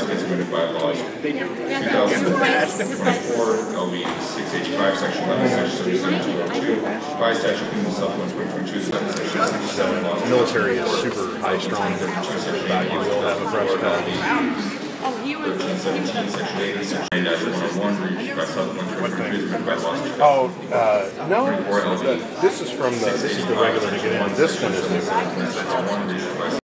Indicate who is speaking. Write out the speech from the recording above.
Speaker 1: estimated by law. 2024 LB 685, section 11, section 77202, by statute penal supplement 2022, section 67 law.
Speaker 2: military is super high strong, about you will have a breast pad.
Speaker 3: Oh, he was, he was
Speaker 1: Section
Speaker 3: upset.
Speaker 1: 80, 101, reissued by supplement 2022, by law.
Speaker 2: Oh, uh, no, the, this is from the, this is the regular to get in. This one is new.